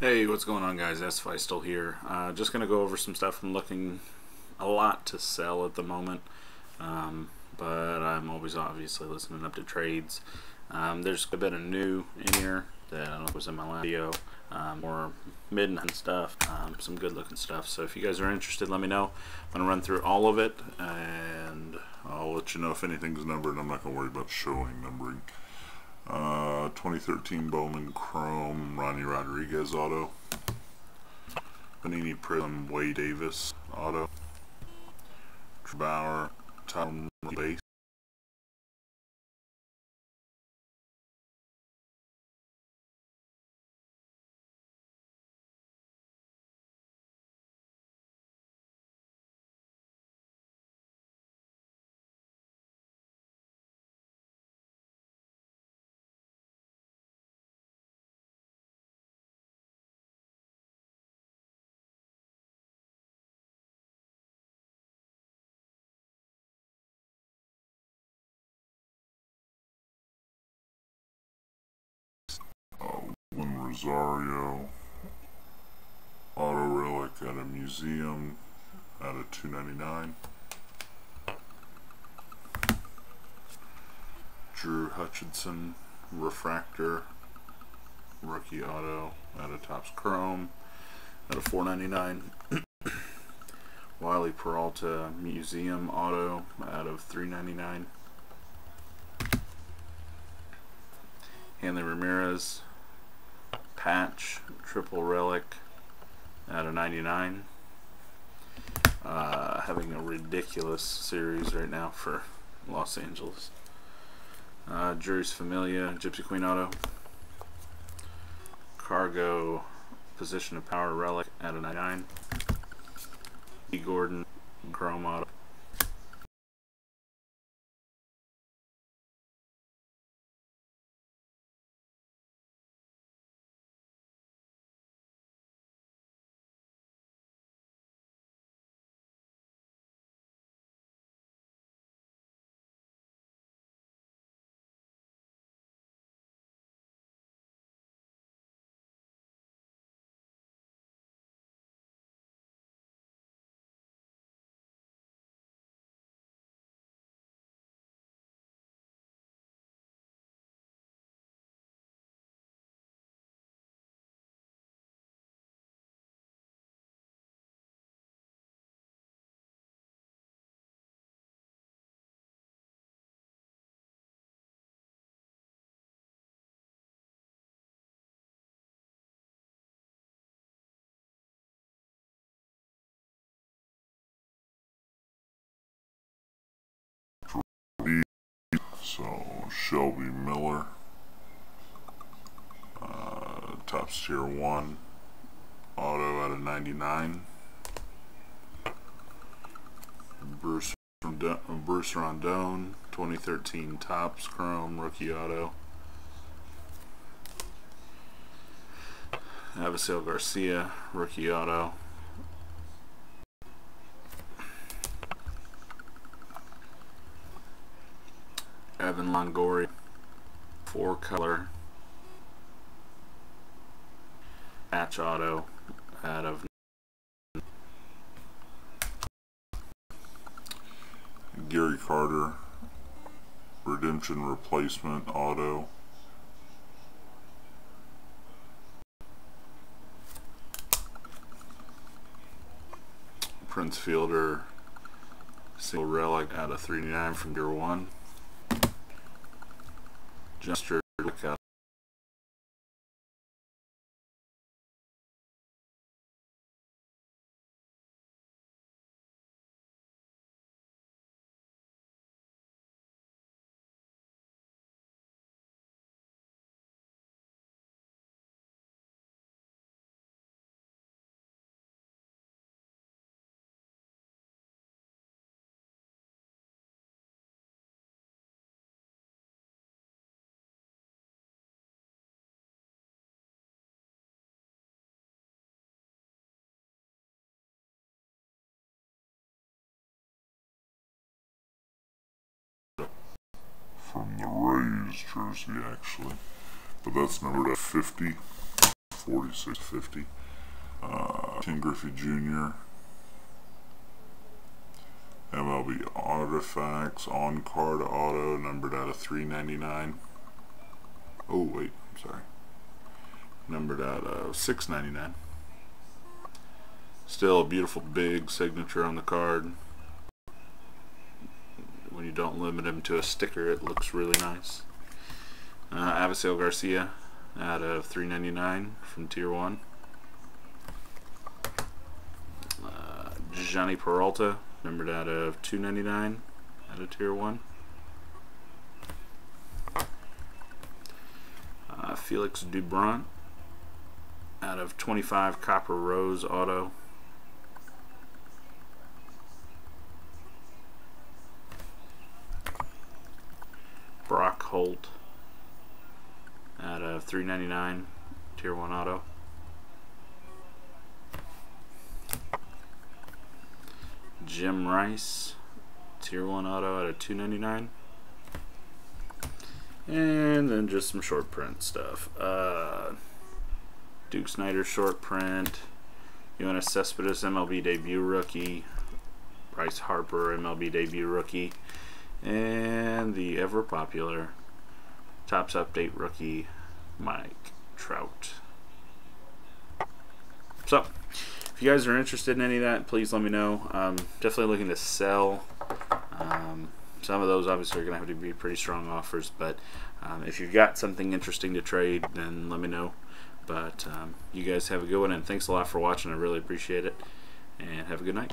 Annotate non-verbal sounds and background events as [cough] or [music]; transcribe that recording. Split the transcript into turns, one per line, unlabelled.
Hey, what's going on, guys? S still here. Uh, just gonna go over some stuff. I'm looking a lot to sell at the moment, um, but I'm always obviously listening up to trades. Um, there's a bit of new in here that I don't know was in my last video. Um, more midnight stuff, um, some good looking stuff. So if you guys are interested, let me know. I'm gonna run through all of it, and
I'll let you know if anything's numbered. I'm not gonna worry about showing numbering. Uh, 2013 Bowman Chrome Ronnie Rodriguez auto. Panini Prism Wade Davis auto. Bauer Tom base. Rosario. Auto relic at a museum at a 299 Drew Hutchison refractor rookie auto at a Topps Chrome at a 499 [coughs] Wily Peralta museum auto out of 399 Hanley Ramirez patch, triple relic out of 99. Uh, having a ridiculous series right now for Los Angeles. Uh, Jeurys Familia, Gypsy Queen Auto. Cargo, Position of Power Relic out of 99. E. Gordon, Chrome Auto. Shelby Miller, uh, Topps tier one, auto out of 99. Bruce Bruce Rondon, 2013 Topps Chrome rookie auto. Avisail Garcia, rookie auto. Evan Longoria, four color. Patch auto out of Gary Carter. Redemption replacement auto. Prince Fielder. Single relic out of 39 from year one gesture from the Rays jersey actually. But that's numbered at 50. 46.50. Uh, Ken Griffey Jr. MLB Artifacts on card auto numbered out of 399. Oh wait, I'm sorry. Numbered out of 699. Still a beautiful big signature on the card. You don't limit him to a sticker, it looks really nice. Uh, Avisail Garcia out of 399 from Tier 1. Uh, Jhonny Peralta, numbered out of 299 out of Tier 1. Uh, Felix Doubront out of 25 Copper Rose Auto. Holt out of 399 Tier 1 Auto. Jim Rice Tier 1 Auto out of 299 and then just some short print stuff. Uh, Duke Snider short print, Yoenis Cespedes MLB debut rookie, Bryce Harper MLB debut rookie, and the ever popular Topps Update rookie Mike Trout. So, if you guys are interested in any of that, please let me know. Um, definitely looking to sell. Um, some of those obviously are going to have to be pretty strong offers, but um, if you've got something interesting to trade, then let me know. But um, you guys have a good one, and thanks a lot for watching. I really appreciate it, and have a good night.